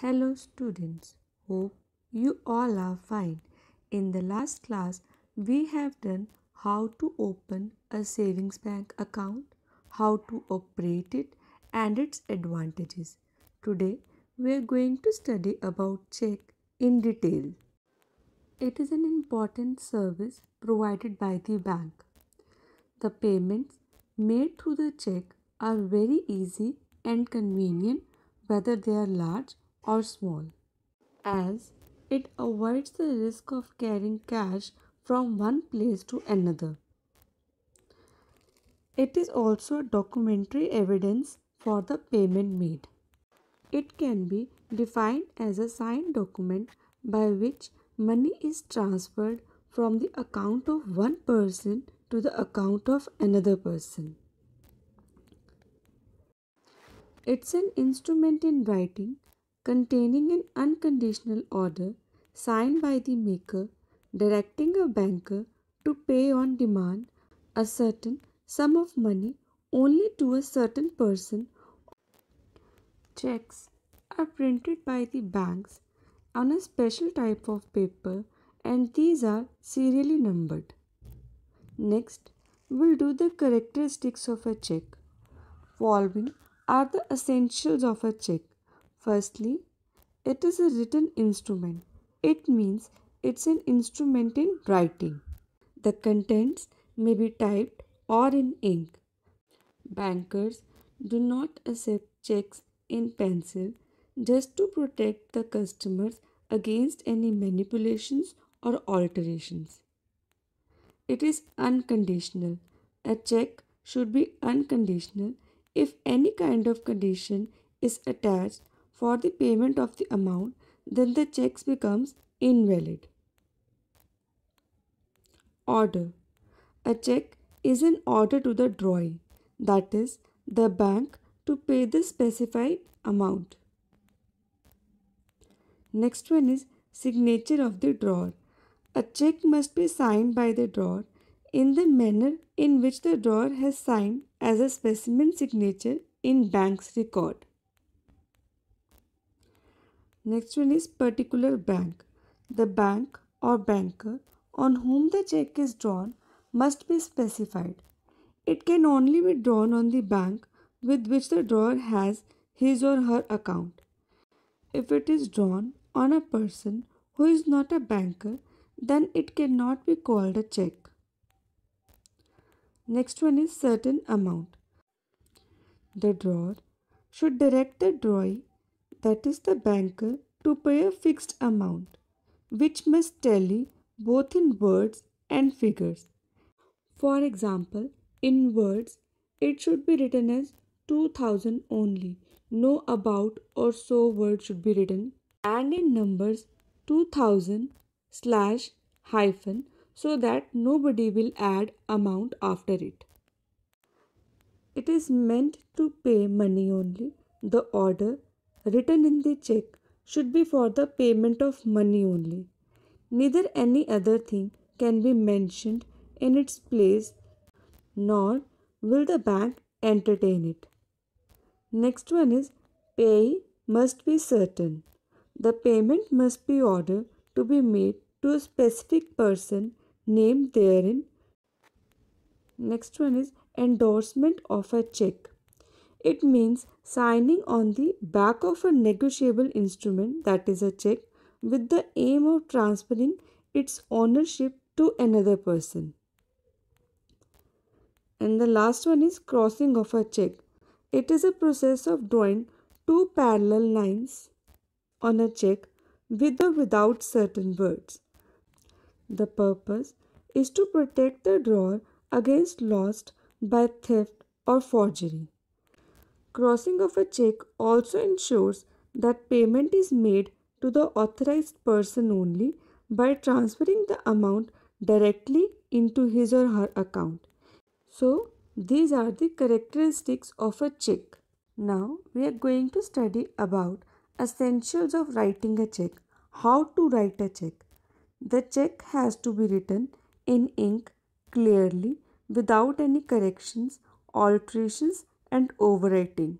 Hello students, hope you all are fine. In the last class, we have done how to open a savings bank account, how to operate it and its advantages. Today, we are going to study about check in detail. It is an important service provided by the bank. The payments made through the check are very easy and convenient whether they are large or small, as it avoids the risk of carrying cash from one place to another. It is also documentary evidence for the payment made. It can be defined as a signed document by which money is transferred from the account of one person to the account of another person. It's an instrument in writing containing an unconditional order signed by the maker directing a banker to pay on demand a certain sum of money only to a certain person. Checks are printed by the banks on a special type of paper and these are serially numbered. Next, we'll do the characteristics of a check. Following are the essentials of a check. Firstly, it is a written instrument. It means it's an instrument in writing. The contents may be typed or in ink. Bankers do not accept checks in pencil just to protect the customers against any manipulations or alterations. It is unconditional. A check should be unconditional if any kind of condition is attached for the payment of the amount, then the check becomes invalid. Order A check is an order to the drawee, that is, the bank to pay the specified amount. Next one is signature of the drawer. A check must be signed by the drawer in the manner in which the drawer has signed as a specimen signature in bank's record. Next one is particular bank. The bank or banker on whom the check is drawn must be specified. It can only be drawn on the bank with which the drawer has his or her account. If it is drawn on a person who is not a banker, then it cannot be called a check. Next one is certain amount. The drawer should direct the drawee, that is the banker, to pay a fixed amount, which must tally both in words and figures. For example, in words, it should be written as 2000 only. No about or so word should be written. And in numbers, 2000 slash hyphen so that nobody will add amount after it. It is meant to pay money only. The order written in the check should be for the payment of money only. Neither any other thing can be mentioned in its place nor will the bank entertain it. Next one is pay must be certain. The payment must be ordered to be made to a specific person named therein. Next one is endorsement of a check. It means signing on the back of a negotiable instrument that is a check with the aim of transferring its ownership to another person. And the last one is crossing of a check. It is a process of drawing two parallel lines on a check with or without certain words. The purpose is to protect the drawer against loss by theft or forgery. Crossing of a check also ensures that payment is made to the authorized person only by transferring the amount directly into his or her account. So, these are the characteristics of a check. Now, we are going to study about essentials of writing a check. How to write a check. The check has to be written in ink clearly without any corrections, alterations, and overwriting.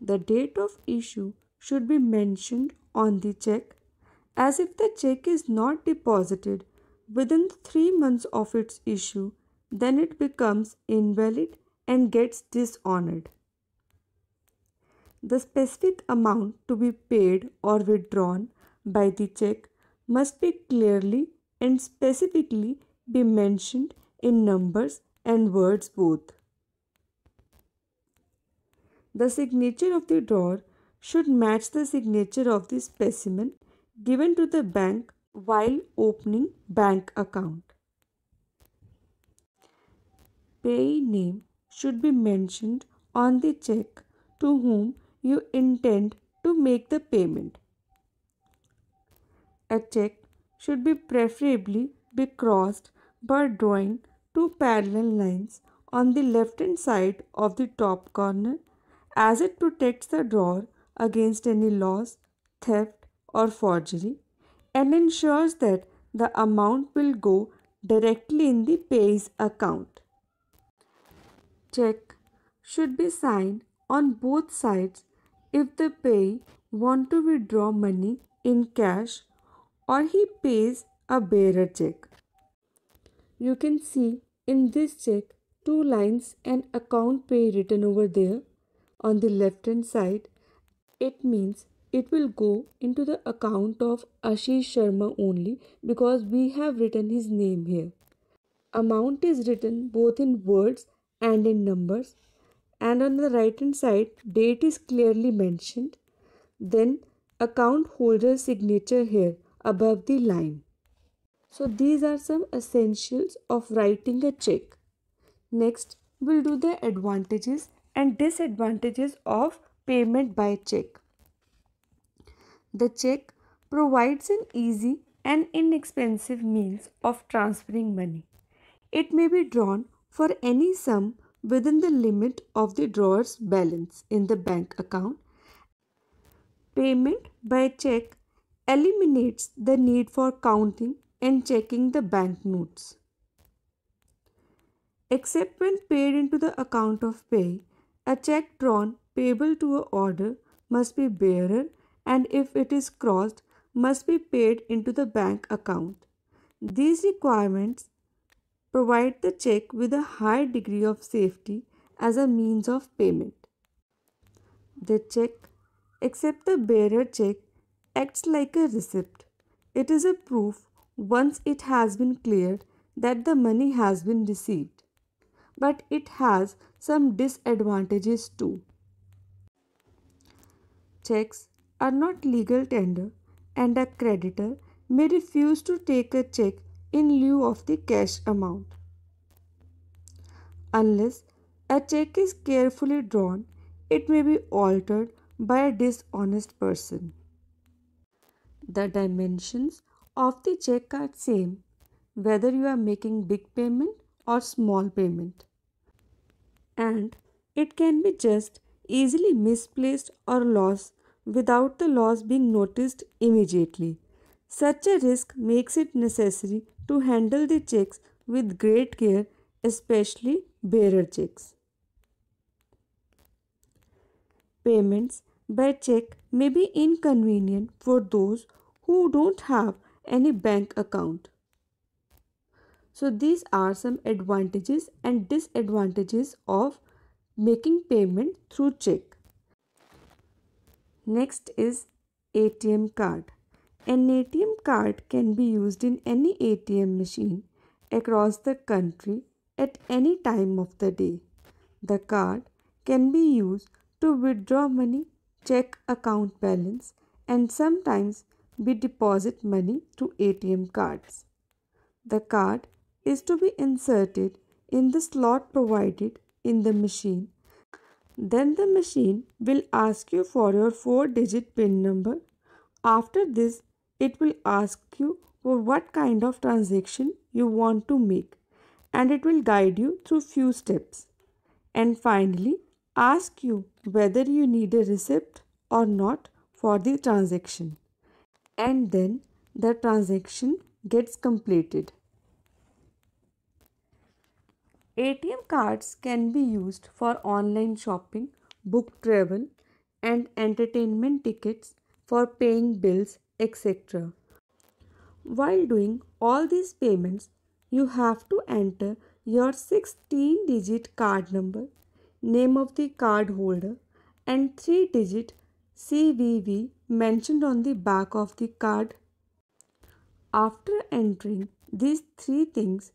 The date of issue should be mentioned on the check as if the check is not deposited within three months of its issue, then it becomes invalid and gets dishonored. The specific amount to be paid or withdrawn by the check must be clearly and specifically be mentioned in numbers and words both. The signature of the drawer should match the signature of the specimen given to the bank while opening bank account. Payee name should be mentioned on the check to whom you intend to make the payment. A check should be preferably be crossed by drawing two parallel lines on the left hand side of the top corner as it protects the drawer against any loss, theft or forgery and ensures that the amount will go directly in the payee's account. Check should be signed on both sides if the payee want to withdraw money in cash or he pays a bearer check. You can see in this check two lines and account pay written over there on the left hand side. It means it will go into the account of Ashish Sharma only because we have written his name here. Amount is written both in words and in numbers and on the right hand side date is clearly mentioned. Then account holder signature here above the line. So these are some essentials of writing a check. Next we'll do the advantages and disadvantages of payment by check. The check provides an easy and inexpensive means of transferring money. It may be drawn for any sum within the limit of the drawer's balance in the bank account. Payment by check eliminates the need for counting and checking the banknotes. Except when paid into the account of pay, a check drawn payable to a order must be bearer and if it is crossed must be paid into the bank account. These requirements provide the check with a high degree of safety as a means of payment. The check, except the bearer check, acts like a receipt. It is a proof once it has been cleared that the money has been received. But it has some disadvantages too. Checks are not legal tender and a creditor may refuse to take a check in lieu of the cash amount. Unless a check is carefully drawn, it may be altered by a dishonest person. The dimensions of the check are same whether you are making big payment or small payment. And it can be just easily misplaced or lost without the loss being noticed immediately. Such a risk makes it necessary to handle the checks with great care, especially bearer checks. Payments by check may be inconvenient for those who don't have any bank account. So these are some advantages and disadvantages of making payment through check. Next is ATM card. An ATM card can be used in any ATM machine across the country at any time of the day. The card can be used to withdraw money, check account balance, and sometimes be deposit money through ATM cards. The card is to be inserted in the slot provided in the machine then the machine will ask you for your 4 digit PIN number. After this, it will ask you for what kind of transaction you want to make and it will guide you through few steps. And finally, ask you whether you need a receipt or not for the transaction. And then the transaction gets completed. ATM cards can be used for online shopping, book travel, and entertainment tickets for paying bills, etc. While doing all these payments, you have to enter your 16 digit card number, name of the card holder, and 3 digit CVV mentioned on the back of the card. After entering these three things,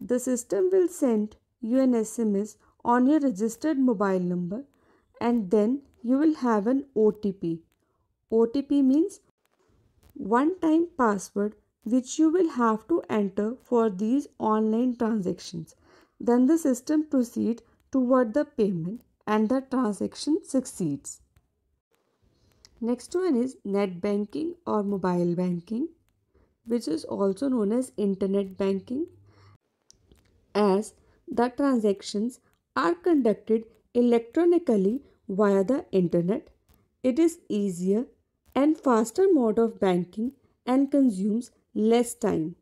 the system will send you an SMS on your registered mobile number and then you will have an OTP. OTP means one time password which you will have to enter for these online transactions. Then the system proceeds toward the payment and the transaction succeeds. Next one is net banking or mobile banking which is also known as internet banking as the transactions are conducted electronically via the internet. It is easier and faster mode of banking and consumes less time.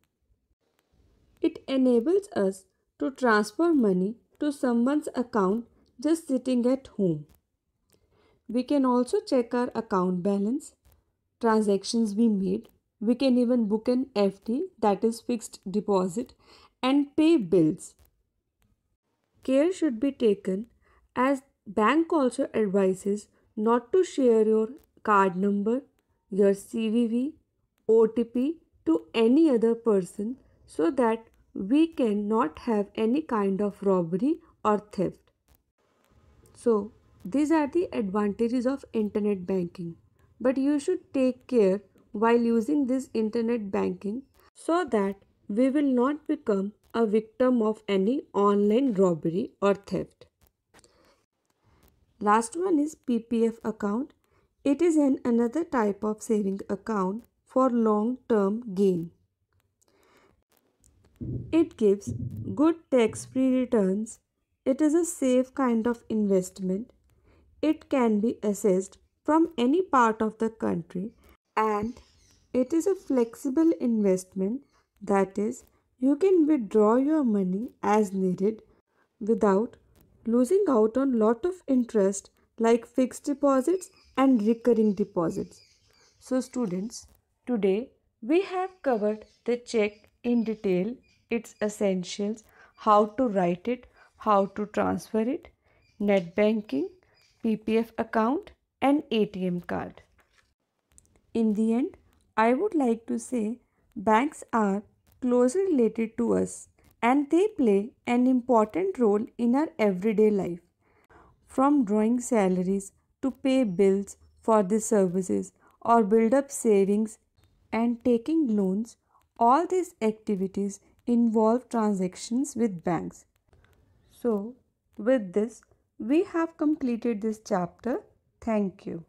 It enables us to transfer money to someone's account just sitting at home. We can also check our account balance, transactions we made. We can even book an FD that is fixed deposit and pay bills. Care should be taken as bank also advises not to share your card number, your CVV, OTP to any other person so that we cannot have any kind of robbery or theft. So, these are the advantages of internet banking. But you should take care while using this internet banking so that we will not become a victim of any online robbery or theft. Last one is PPF account. It is an another type of saving account for long term gain. It gives good tax free returns. It is a safe kind of investment. It can be assessed from any part of the country and it is a flexible investment that is you can withdraw your money as needed without losing out on lot of interest like fixed deposits and recurring deposits. So students, today we have covered the check in detail, its essentials, how to write it, how to transfer it, net banking, PPF account and ATM card. In the end, I would like to say banks are closely related to us and they play an important role in our everyday life. From drawing salaries to pay bills for the services or build up savings and taking loans, all these activities involve transactions with banks. So, with this, we have completed this chapter. Thank you.